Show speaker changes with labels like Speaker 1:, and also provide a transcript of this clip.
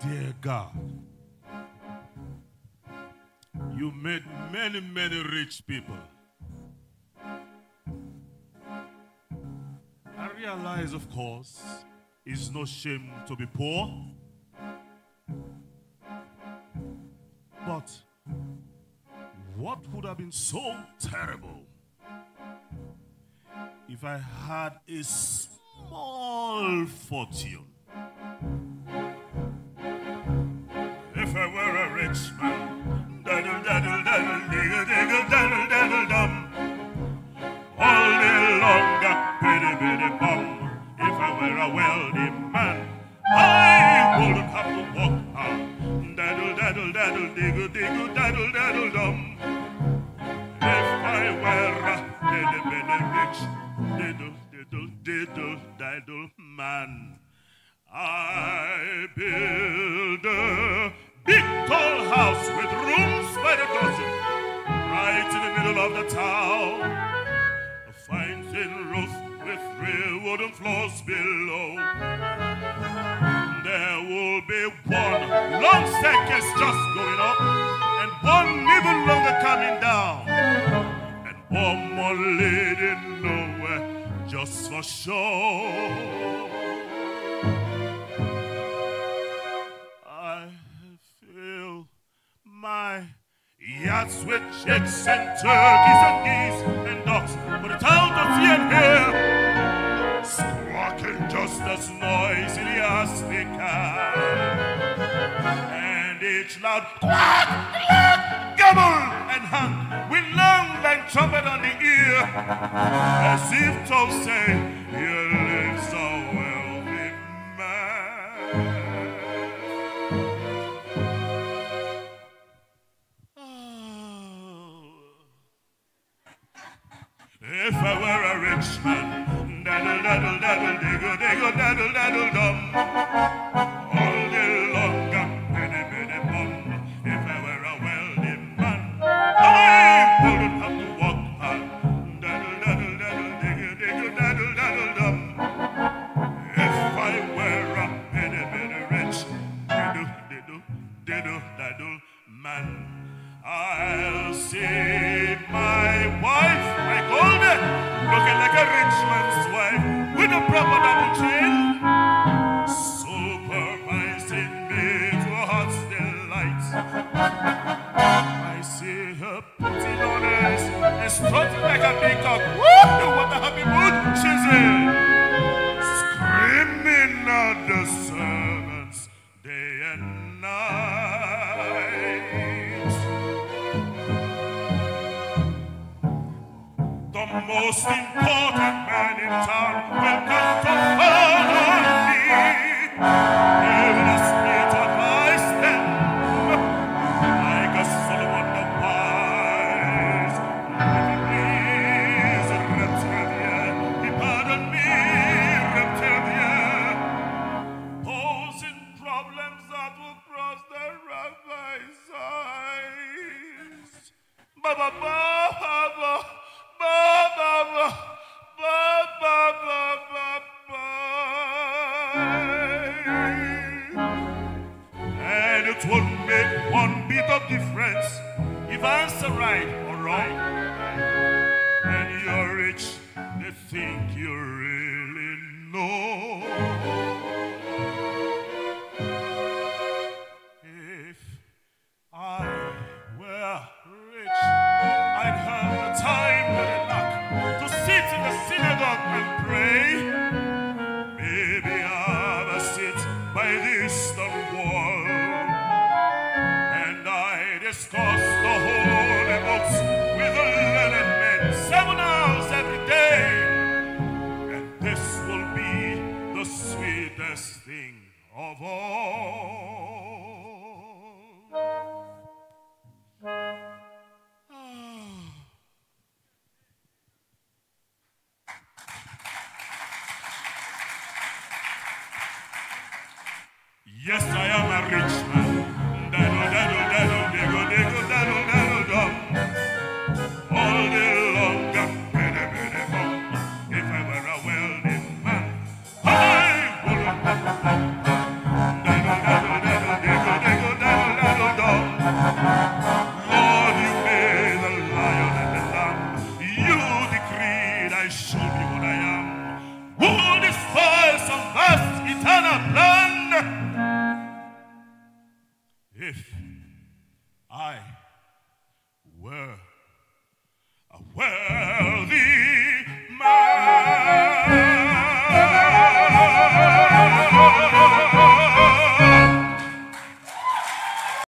Speaker 1: Dear God, you made many, many rich people. I realize, of course, it's no shame to be poor. But what would have been so terrible if I had a small fortune? Were a wealthy man, I wouldn't have to walk out. Daddle, daddle, daddle, diggle, diggle, daddle, daddle, dum. If I were a biddy, biddy, rich, diddle, diddle, diddle, daddle man, I build a big tall house with rooms by the dozen, right in the middle of the town. With wooden floors below. There will be one long staircase just going up, and one even longer coming down, and one more leading nowhere just for show. I fill my yachts with chicks and turkeys and geese and ducks for the town to see and hear, squawking just as noisily as they can. And each loud quack, quack, gobble and hunt with long like trumpet on the ear, as if to say, here lives a wealthy man. If I were a rich man, daddle, daddle, diggle, diggle, daddle, daddle, dum. All day long, penny, penny, bum. If I were a wealthy man, I wouldn't have to walk hard. Daddle, daddle, daddle, diggle, diggle, daddle, daddle, dum. If I were a penny, penny rich, diddle, diddle, diddle, daddle, man. I'll see my wife, my Golde, looking like a rich man's wife your brother that will. Most important man in town. will of difference if I answer right or wrong. And you're rich, they think you really know. With the learned men seven hours every day. And this will be the sweetest thing of all. Yes, I am a rich man.